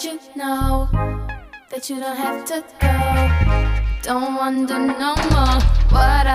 you know that you don't have to go. Don't wonder no more